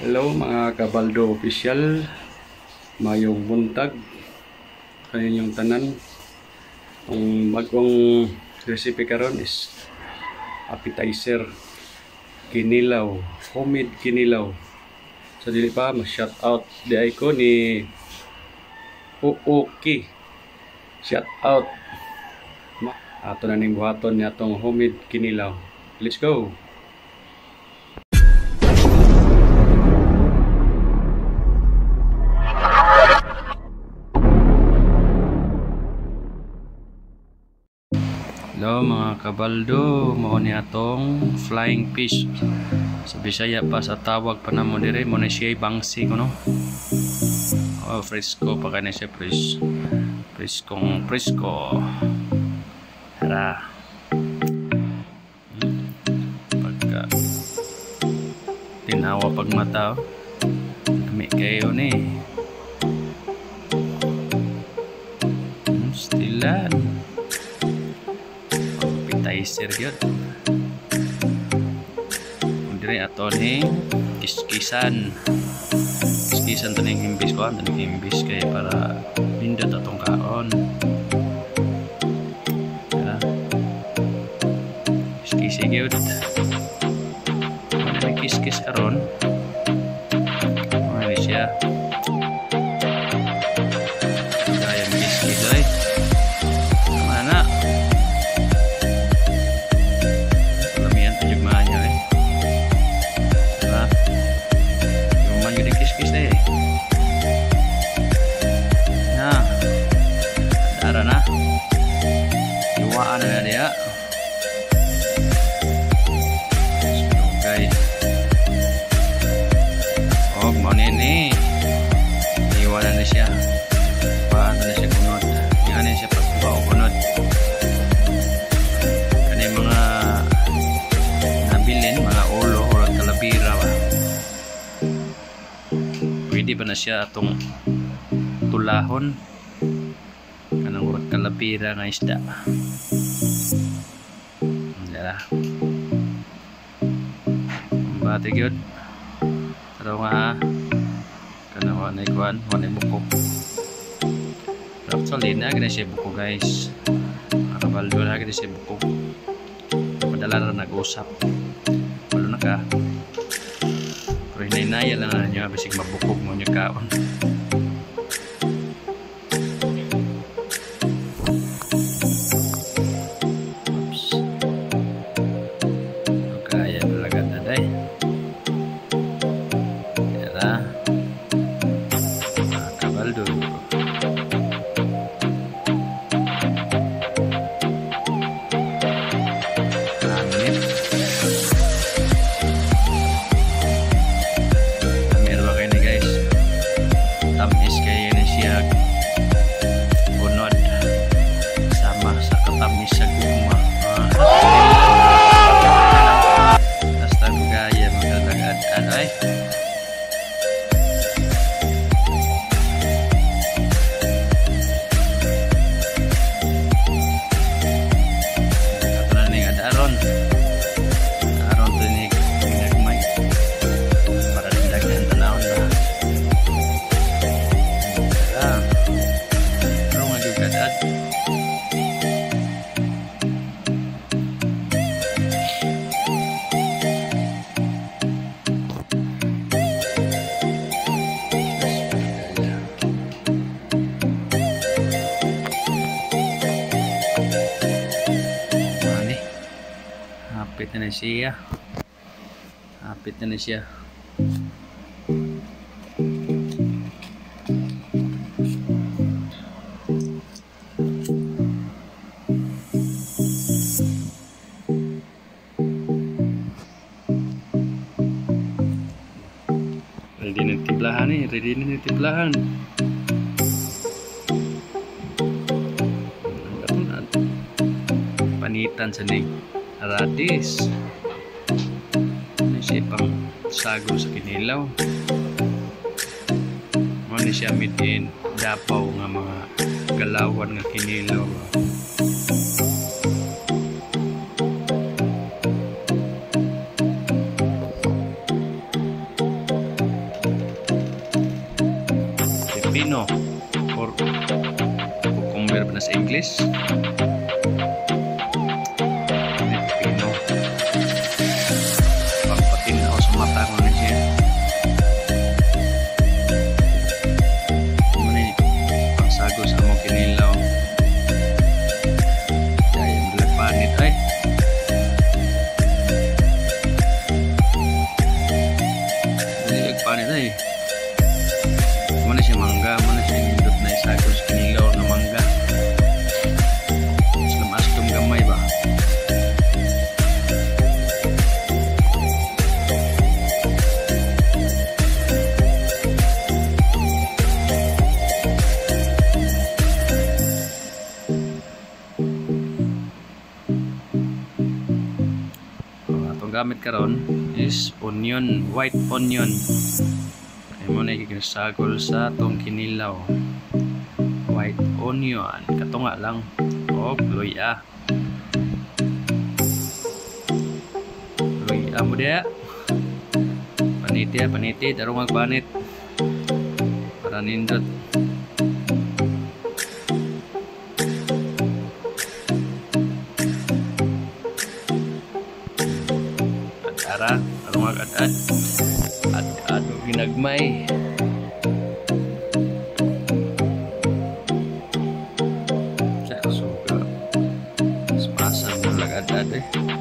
Hello mga Kabaldo Official. Mayong buntag. Kaninyong tanan. Ang bagong recipe karon is Appetizer. Kinilaw. Homemade kinilaw. Sa dili pa ma-shout out di ko ni Uuki. Shout out Ato na ning buhaton ni atong homemade kinilaw. Let's go! Kabaldo, mao ni atong flying fish. Sa Bisaya pa sa tawag pa namo dire mo siya bangsi ko no. Oh, fresco pa kanay siya fresh. Freskong fresco. Tara. Pagka tinawa pag mata oh. Dami kayo ni. Hmm, Stilan appetizer yun. Kung dire ato ni kiskisan. Kiskisan to ning himbis ko to ning himbis kay para pindot atong kaon. Ya kiskisi gyud kiskis karon Oh, mau nini. Iwanan na siya. Paan na siya kunod. Yan na siya pagbaw kunod. Kani mga nabilin, mga ulo o kalabira ba. Pwede ba na siya atong tulahon kanang urag kalabira nga isda. Dala. Bati gyud. Pero nga. Kanang wanay kuan, wanay bukok. Pero actually na gina siya buko guys. Nakabaldo na gina siya buko. Padala na nag-usap. Walo na ka. Pero hinay-naya lang na nyo bisig mabukog mo nyo kaon siya. Hapit na na siya. Ready na tiblahan eh. Ready na tiblahan. Ano na? Panitan sa ning radis. Siya pang sago sa kinilaw. Muna siya mitin dapaw nga mga galawan nga kinilaw. Filipino or kung verb na sa English. Gamit karon is onion, white onion. Kaya mo na ikinasagol sa atong kinilaw. White onion. Katunga lang. O, luya. Luya mo dia. Paniti ya, paniti. Darong magpanit. Para nindot. At-ara. Darong mag-at-at. At-ado ginagmay. Sa suka. Spasa mo lagad-ad eh.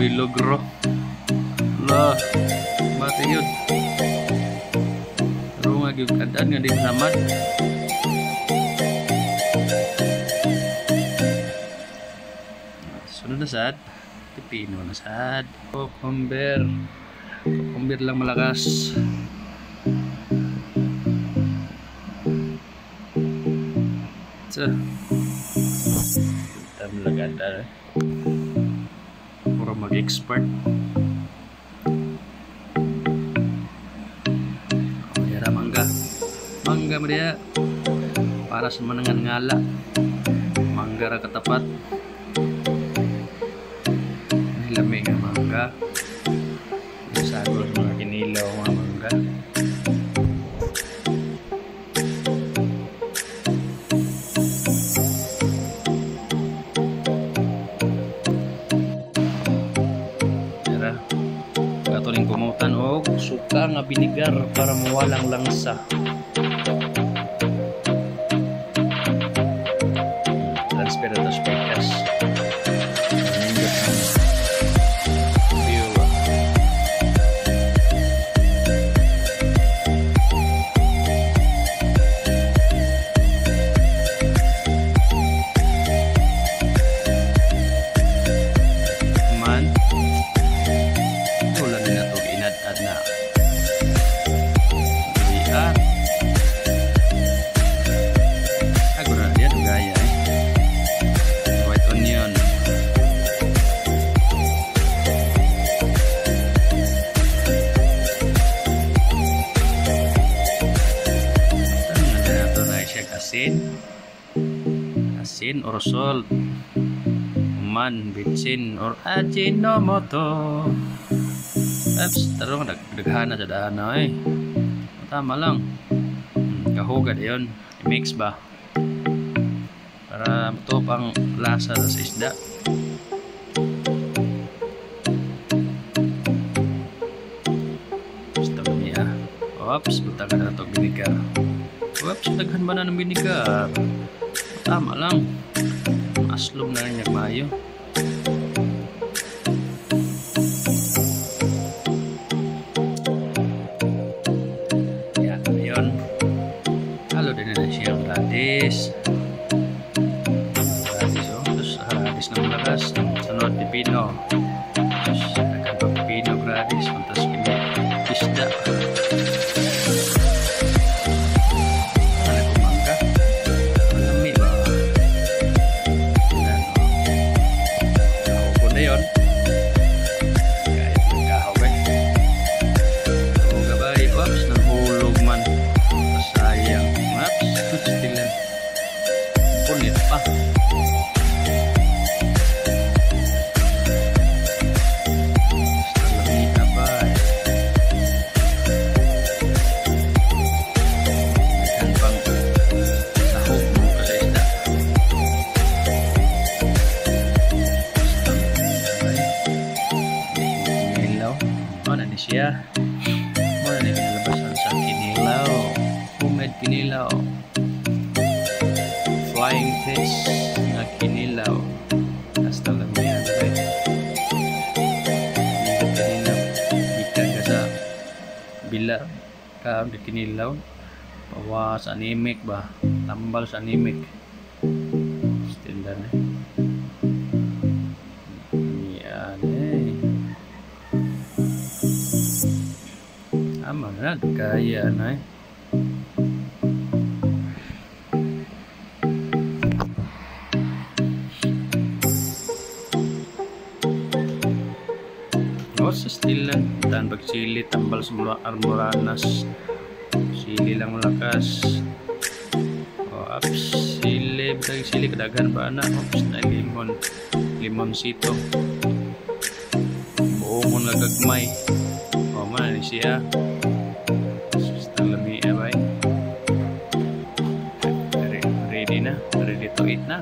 Chef boy logro. La, mati yun. Pero nga yung kadaan nga di naman. Sunod na sad. Pipino na sad. Cucumber. Cucumber lang malakas. So. Tam lagada. Puro mag-expert. Mayara mangga. Mangga mo. Para sa manangan ngala. Mangga ra katapat. Lamig ang mangga. Sagol mga kinilaw mga suka nga binigar para mawalang langsa. Or salt. Man, bitsin or ajinomoto. Eps, tarong dag daghana sa daan na eh. Tama lang. Hmm, kahugad yun. I-mix ba? Para ito pang lasa sa isda. Basta ba niya? Oops, butagan na ito binigar. Oops, daghan ba na ng binigar? Tama lang. Aslom na rin yung Ka ang kinilaw. Pawa sa anemic ba? Tambal sa anemic. Done eh. Yan eh. Ama na, kaya na eh. O, sa stilan. Dan pagsili, tambal sa mula armoranas. Sili lang malakas. O, ups. Sili, bitag sili kadaghan ba na? Ops, na limon. Limon sito. Buo mo nagagmay. O, man, ni siya. Sus, lami eh, bay. Ready na. Ready to eat na.